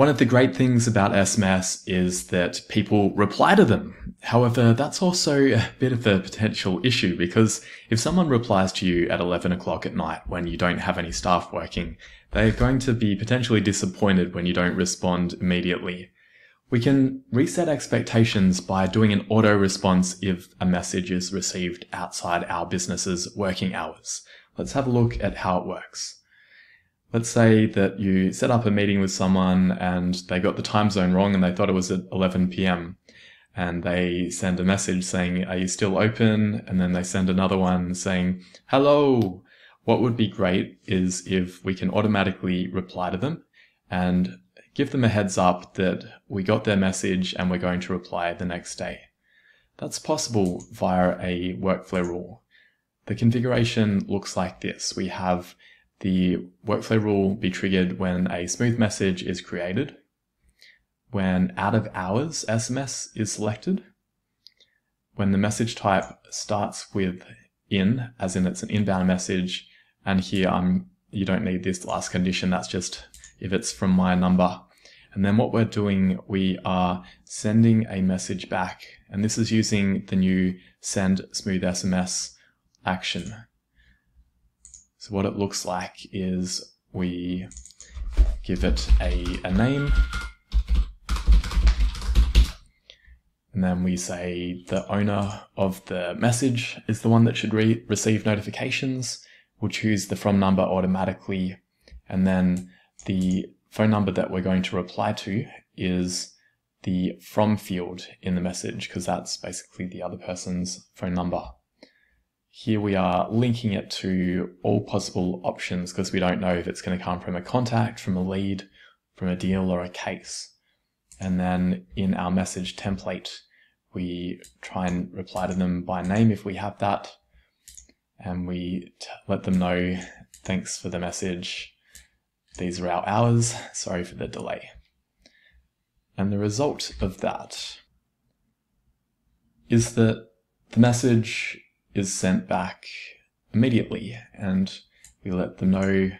One of the great things about SMS is that people reply to them. However, that's also a bit of a potential issue because if someone replies to you at 11 o'clock at night when you don't have any staff working, they're going to be potentially disappointed when you don't respond immediately. We can reset expectations by doing an auto response if a message is received outside our business's working hours. Let's have a look at how it works. Let's say that you set up a meeting with someone and they got the time zone wrong and they thought it was at 11 p.m. And they send a message saying, Are you still open? And then they send another one saying, Hello. What would be great is if we can automatically reply to them and give them a heads up that we got their message and we're going to reply the next day. That's possible via a workflow rule. The configuration looks like this. We have the workflow rule be triggered when a smooth message is created, when out of hours SMS is selected, when the message type starts with in, as in it's an inbound message, and here I'm you don't need this last condition, that's just if it's from my number. And then what we're doing, we are sending a message back, and this is using the new send smooth SMS action. So what it looks like is we give it a, a name, and then we say the owner of the message is the one that should re- receive notifications. We'll choose the from number automatically, and then the phone number that we're going to reply to is the from field in the message because that's basically the other person's phone number. Here we are linking it to all possible options because we don't know if it's going to come from a contact, from a lead, from a deal, or a case. And then in our message template, we try and reply to them by name if we have that. And we let them know thanks for the message. These are our hours. Sorry for the delay. And the result of that is that the message is sent back immediately and we let them know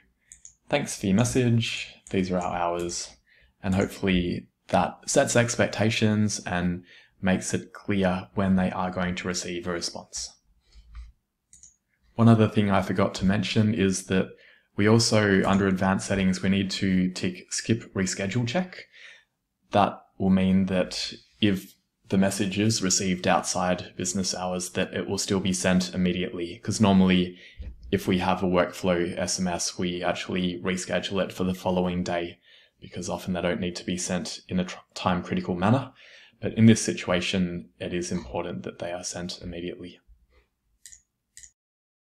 thanks for your message, these are our hours, and hopefully that sets expectations and makes it clear when they are going to receive a response. One other thing I forgot to mention is that we also, under advanced settings, we need to tick skip reschedule check. That will mean that if the messages received outside business hours that it will still be sent immediately. Because normally, if we have a workflow SMS, we actually reschedule it for the following day because often they don't need to be sent in a time critical manner. But in this situation, it is important that they are sent immediately.